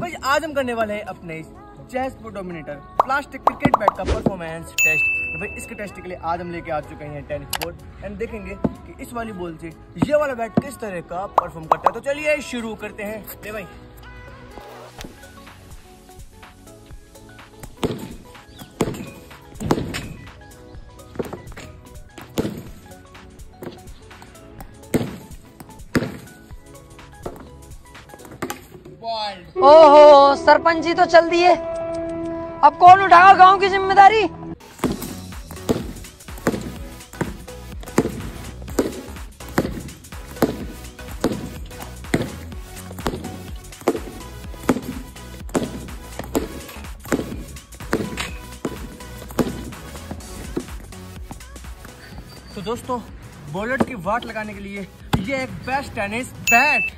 भाई, आज हम करने वाले हैं अपने Chase dominator plastic cricket bat का परफॉर्मेंस टेस्ट तो भाई, इसके टेस्ट के लिए आज हम लेके आ चुके हैं टेनिस बोर्ड एंड देखेंगे कि इस वाली बॉल से ये वाला बैट किस तरह का परफॉर्म करता है। तो चलिए शुरू करते हैं। भाई। ओहो सरपंच जी तो चल दिए। अब कौन उठाएगा गाँव की ज़िम्मेदारी? तो दोस्तों बॉलर की वाट लगाने के लिए ये एक बेस्ट टेनिस बैट